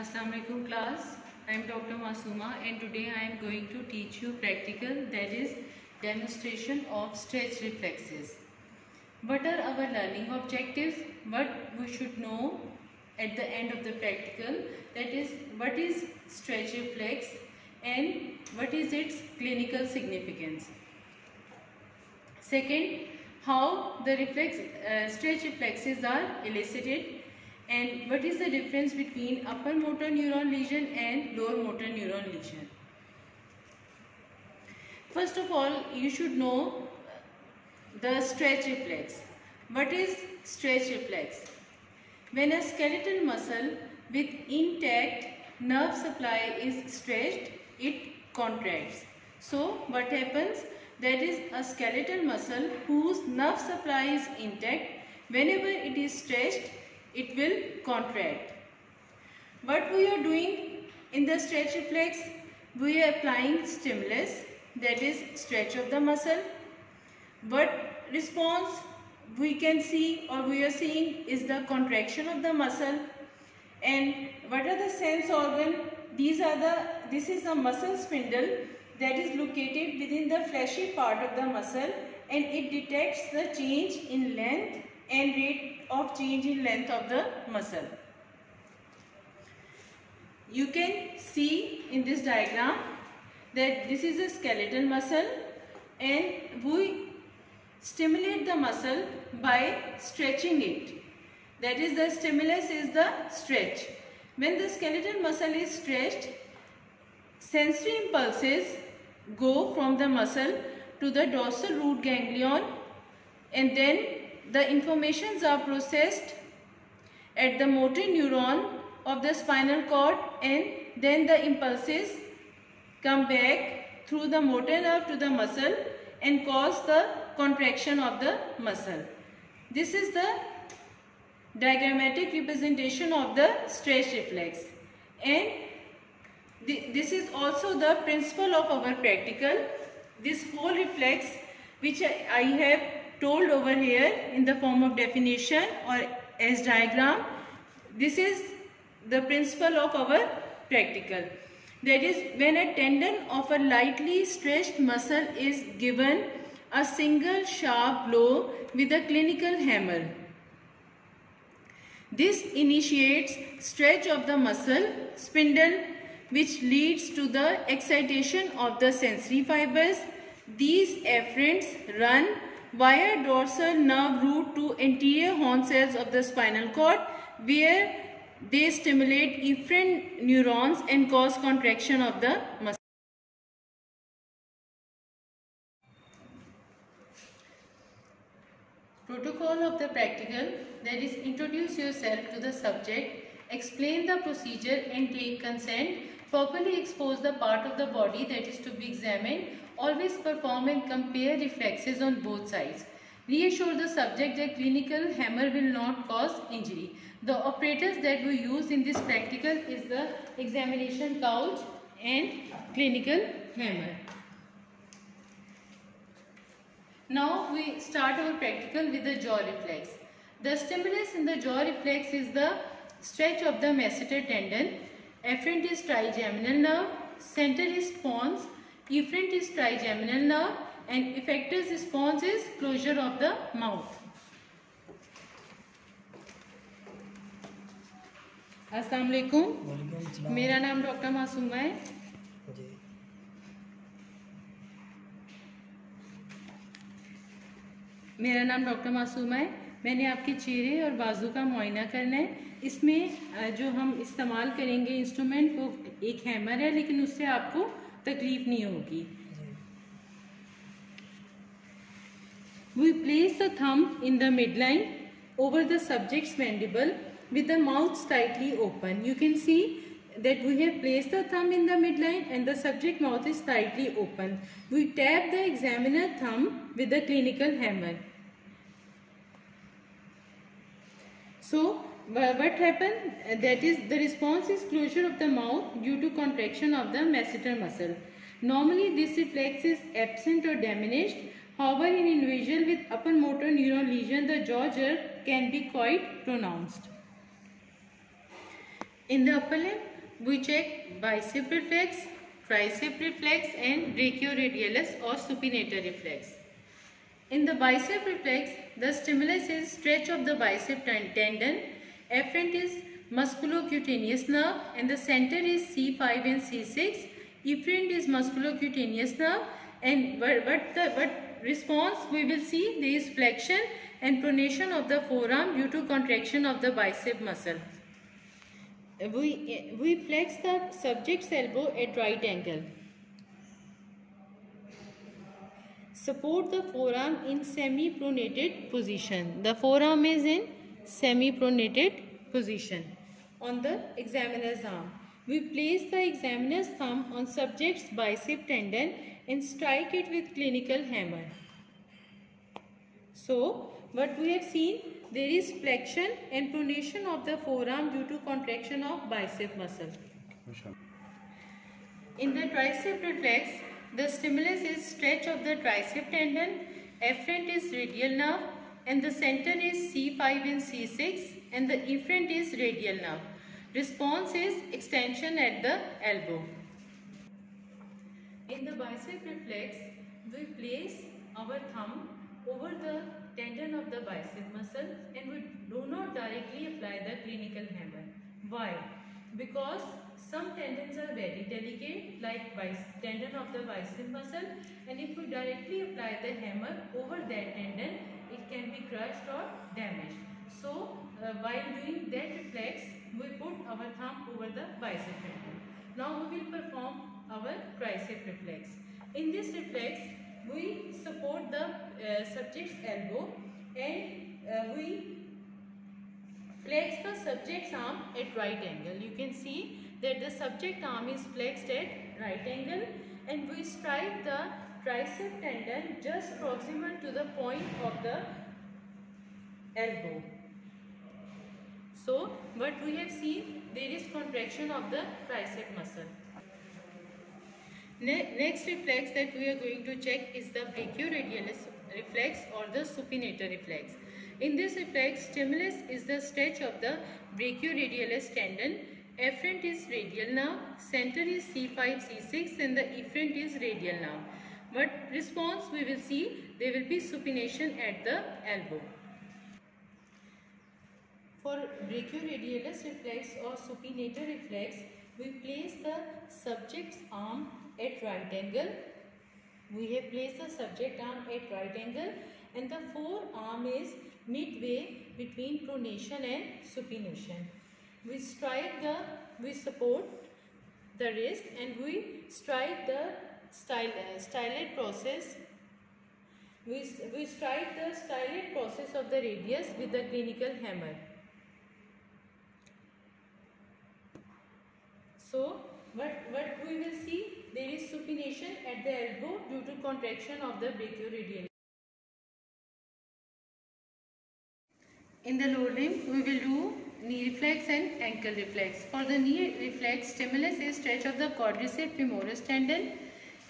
Assalamualaikum class. I am Dr. Masuma and today I am going to teach you practical that is demonstration of stretch reflexes. What are our learning objectives? What we should know at the end of the practical that is what is stretch reflex and what is its clinical significance. Second, how the reflex uh, stretch reflexes are elicited and what is the difference between upper motor neuron lesion and lower motor neuron lesion. First of all, you should know the stretch reflex. What is stretch reflex? When a skeletal muscle with intact nerve supply is stretched, it contracts. So, what happens? That is a skeletal muscle whose nerve supply is intact. Whenever it is stretched, it will contract. What we are doing in the stretch reflex? We are applying stimulus that is stretch of the muscle. What response we can see or we are seeing is the contraction of the muscle and what are the sense organ these are the this is the muscle spindle that is located within the fleshy part of the muscle and it detects the change in length and rate of change in length of the muscle. You can see in this diagram that this is a skeletal muscle and we stimulate the muscle by stretching it. That is the stimulus is the stretch. When the skeletal muscle is stretched, sensory impulses go from the muscle to the dorsal root ganglion and then the informations are processed at the motor neuron of the spinal cord and then the impulses come back through the motor nerve to the muscle and cause the contraction of the muscle. This is the diagrammatic representation of the stretch reflex and this is also the principle of our practical. This whole reflex which I have told over here in the form of definition or as diagram. This is the principle of our practical. That is when a tendon of a lightly stretched muscle is given a single sharp blow with a clinical hammer. This initiates stretch of the muscle spindle which leads to the excitation of the sensory fibers. These afferents run via dorsal nerve root to anterior horn cells of the spinal cord where they stimulate efferent neurons and cause contraction of the muscle. Protocol of the practical that is introduce yourself to the subject, explain the procedure and take consent, properly expose the part of the body that is to be examined Always perform and compare reflexes on both sides. Reassure the subject that clinical hammer will not cause injury. The operators that we use in this practical is the examination couch and clinical hammer. Now we start our practical with the jaw reflex. The stimulus in the jaw reflex is the stretch of the masseter tendon. Afferent is trigeminal nerve, center is pons, Efferent is trigeminal nerve and effector's response is closure of the mouth. अस्सलाम वालेकुम मेरा नाम doctor Masuma है। मेरा नाम doctor Masuma है। मैंने आपके चेहरे और बाजू का मुआयना करना है। इसमें जो हम इस्तेमाल करेंगे इंस्ट्रूमेंट वो एक हैमर है लेकिन उससे आपको तकलीफ़ नहीं होगी We place the thumb in the midline over the subject's mandible with the mouth slightly open. You can see that we have placed the thumb in the midline and the subject mouth is slightly open. We tap the examiner thumb with the clinical hammer. So, what happened? Uh, that is, the response is closure of the mouth due to contraction of the masseter muscle. Normally, this reflex is absent or diminished. However, in individual with upper motor neuron lesion, the jaw jerk can be quite pronounced. In the upper limb, we check bicep reflex, tricep reflex and brachioradialis or supinator reflex. In the bicep reflex, the stimulus is stretch of the bicep tendon, afferent is musculocutaneous nerve and the center is C5 and C6. Efferent is musculocutaneous nerve and what, the what response we will see there is flexion and pronation of the forearm due to contraction of the bicep muscle. We, we flex the subject's elbow at right angle. Support the forearm in semi-pronated position. The forearm is in semi-pronated position on the examiner's arm. We place the examiner's thumb on subject's bicep tendon and strike it with clinical hammer. So, what we have seen, there is flexion and pronation of the forearm due to contraction of bicep muscle. In the tricep reflex, the stimulus is stretch of the tricep tendon, afferent is radial nerve and the center is C5 and C6 and the efferent is radial nerve. Response is extension at the elbow. In the bicep reflex, we place our thumb over the tendon of the bicep muscle and we do not directly apply the clinical hammer. Why? Because some tendons are very delicate like tendon of the bicep muscle and if we directly apply the hammer over that tendon, it can be crushed or damaged. So, uh, while doing that reflex, we put our thumb over the bicep. Now we will perform our tricep reflex. In this reflex, we support the uh, subject's elbow and uh, we flex the subject's arm at right angle. You can see that the subject arm is flexed at right angle and we strike the tricep tendon just proximal to the point of the elbow. So, what we have seen, there is contraction of the tricep muscle. Ne next reflex that we are going to check is the brachioradialis reflex or the supinator reflex. In this reflex, stimulus is the stretch of the brachioradialis tendon, afferent is radial nerve, center is C5, C6 and the efferent is radial nerve. But response we will see, there will be supination at the elbow. For brachioradialis reflex or supinator reflex, we place the subject's arm at right angle. We have placed the subject arm at right angle and the forearm is midway between pronation and supination. We strike the, we support the wrist and we strike the styloid uh, process we, we strike the styloid process of the radius with the clinical hammer. So, what, what we will see, there is supination at the elbow due to contraction of the brachioradial. In the lower limb, we will do knee reflex and ankle reflex. For the knee reflex, stimulus is stretch of the quadricep femoris tendon.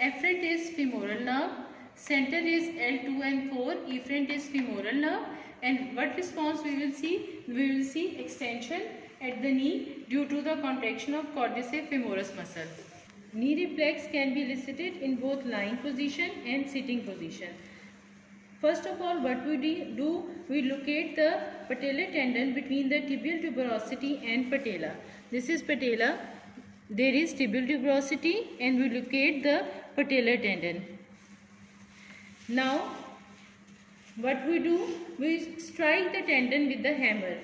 Afferent is femoral nerve. Center is L2 and 4. Efferent is femoral nerve. And what response we will see? We will see extension at the knee due to the contraction of quadriceps femoris muscle. Knee reflex can be elicited in both lying position and sitting position. First of all, what we do, we locate the patellar tendon between the tibial tuberosity and patella. This is patella. There is tibial tuberosity and we locate the patellar tendon. Now, what we do, we strike the tendon with the hammer.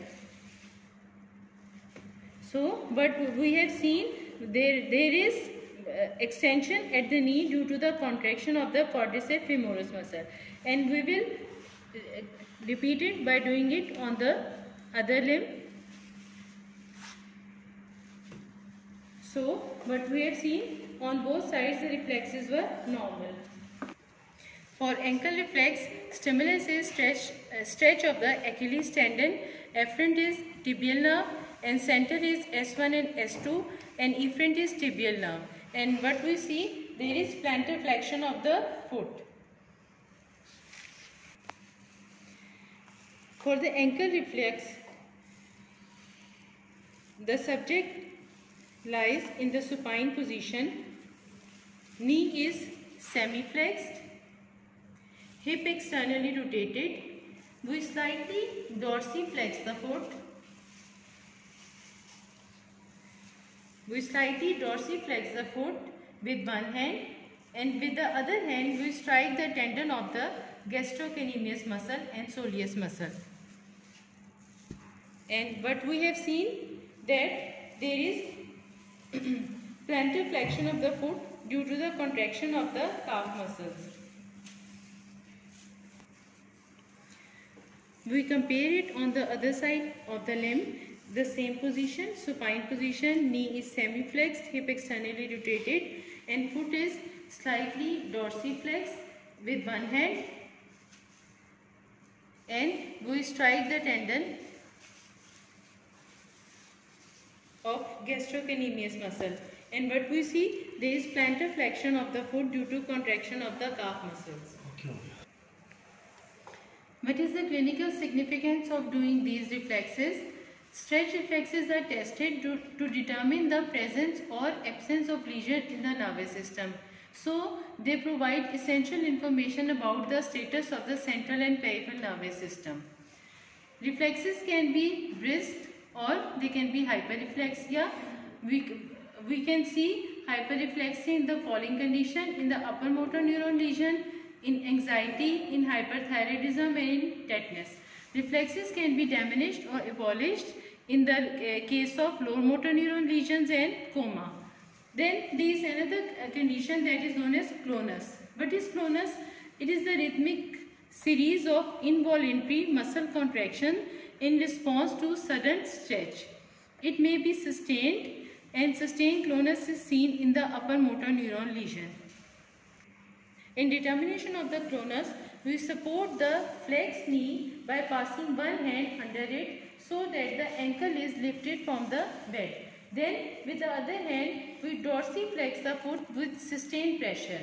So, but we have seen there, there is uh, extension at the knee due to the contraction of the quadriceps femoris muscle and we will uh, repeat it by doing it on the other limb. So, what we have seen on both sides the reflexes were normal. For ankle reflex, stimulus is stretch, uh, stretch of the Achilles tendon, afferent is tibial nerve and center is S1 and S2 and efferent is tibial nerve. And what we see, there is plantar flexion of the foot. For the ankle reflex, the subject lies in the supine position. Knee is semi-flexed, hip externally rotated. We slightly dorsiflex the foot. We slightly dorsiflex the foot with one hand and with the other hand we strike the tendon of the gastrocnemius muscle and soleus muscle. And what we have seen that there is plantar flexion of the foot due to the contraction of the calf muscles. We compare it on the other side of the limb, the same position, supine position, knee is semi-flexed, hip externally rotated and foot is slightly dorsiflexed with one hand and we strike the tendon of gastrocnemius muscle and what we see there is plantar flexion of the foot due to contraction of the calf muscles. Okay. What is the clinical significance of doing these reflexes? Stretch reflexes are tested to, to determine the presence or absence of lesion in the nervous system. So, they provide essential information about the status of the central and peripheral nervous system. Reflexes can be brisk or they can be hyperreflexia. We, we can see hyperreflexia in the following condition in the upper motor neuron lesion, in anxiety, in hyperthyroidism and in tetanus. Reflexes can be diminished or abolished in the uh, case of lower motor neuron lesions and coma. Then there is another uh, condition that is known as clonus. What is clonus? It is the rhythmic series of involuntary muscle contraction in response to sudden stretch. It may be sustained and sustained clonus is seen in the upper motor neuron lesion. In determination of the clonus, we support the flexed knee by passing one hand under it so that the ankle is lifted from the bed. Then with the other hand, we dorsiflex the foot with sustained pressure.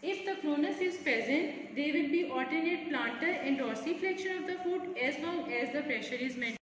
If the clonus is present, there will be alternate plantar and dorsiflexion of the foot as long as the pressure is maintained.